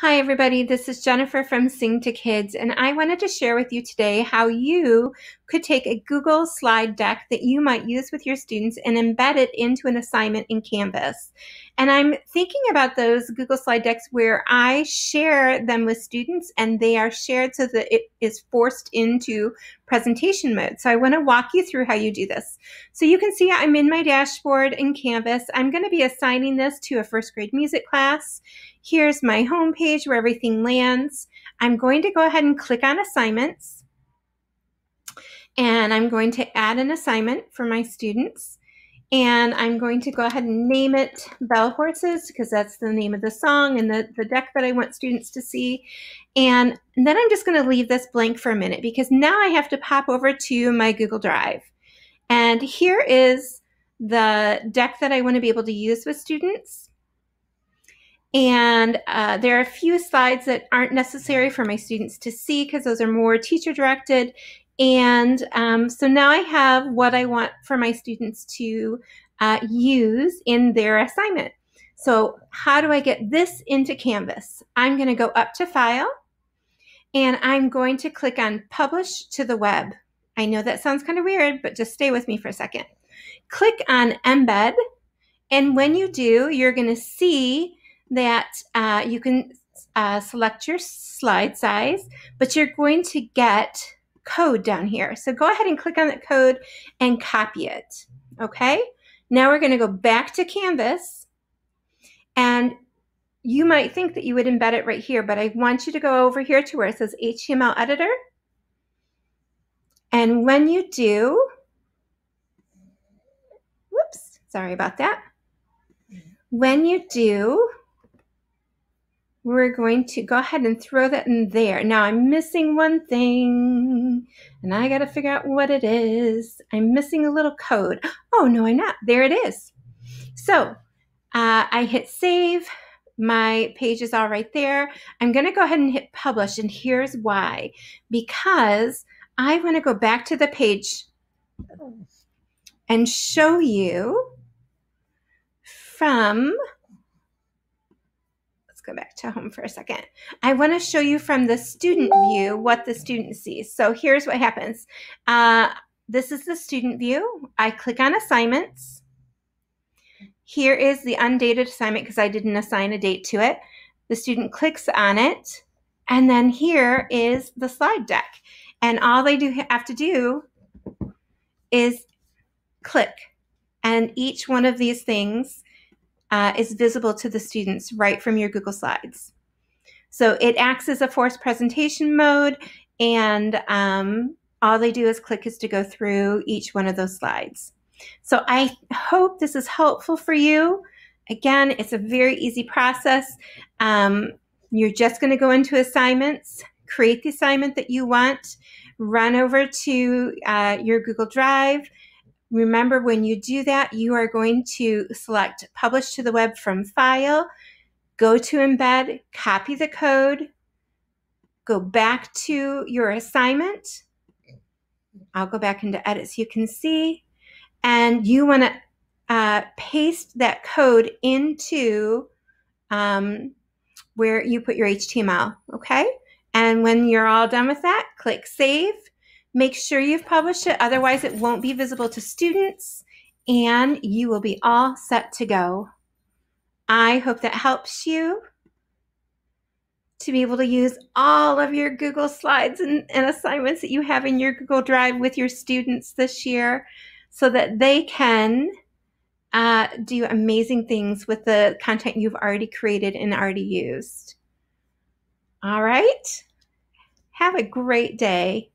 Hi, everybody. This is Jennifer from Sing to Kids, and I wanted to share with you today how you could take a Google slide deck that you might use with your students and embed it into an assignment in Canvas. And I'm thinking about those Google slide decks where I share them with students and they are shared so that it is forced into presentation mode. So I want to walk you through how you do this. So you can see I'm in my dashboard in Canvas. I'm going to be assigning this to a first grade music class. Here's my home page where everything lands. I'm going to go ahead and click on assignments. And I'm going to add an assignment for my students. And I'm going to go ahead and name it Bell Horses because that's the name of the song and the, the deck that I want students to see. And then I'm just going to leave this blank for a minute because now I have to pop over to my Google Drive. And here is the deck that I want to be able to use with students. And uh, there are a few slides that aren't necessary for my students to see because those are more teacher directed. And um, so now I have what I want for my students to uh, use in their assignment. So how do I get this into Canvas? I'm going to go up to File, and I'm going to click on Publish to the Web. I know that sounds kind of weird, but just stay with me for a second. Click on Embed, and when you do, you're going to see that uh, you can uh, select your slide size, but you're going to get code down here. So go ahead and click on that code and copy it. Okay. Now we're going to go back to Canvas and you might think that you would embed it right here, but I want you to go over here to where it says HTML editor. And when you do, whoops, sorry about that. When you do, we're going to go ahead and throw that in there. Now I'm missing one thing and I got to figure out what it is. I'm missing a little code. Oh, no, I'm not. There it is. So uh, I hit save. My page is all right there. I'm going to go ahead and hit publish. And here's why. Because I want to go back to the page and show you from let's go back to home for a second. I want to show you from the student view what the student sees. So here's what happens. Uh, this is the student view. I click on assignments. Here is the undated assignment because I didn't assign a date to it. The student clicks on it. And then here is the slide deck. And all they do have to do is click. And each one of these things uh, is visible to the students right from your Google Slides. So it acts as a forced presentation mode and um, all they do is click is to go through each one of those slides. So I hope this is helpful for you. Again, it's a very easy process. Um, you're just going to go into assignments, create the assignment that you want, run over to uh, your Google Drive, Remember, when you do that, you are going to select Publish to the Web from File, go to Embed, copy the code, go back to your assignment. I'll go back into Edit so you can see. And you want to uh, paste that code into um, where you put your HTML, okay? And when you're all done with that, click Save Make sure you've published it, otherwise it won't be visible to students and you will be all set to go. I hope that helps you to be able to use all of your Google Slides and, and, assignments that you have in your Google Drive with your students this year so that they can uh, do amazing things with the content you've already created and already used. All right. Have a great day.